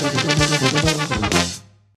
Gracias.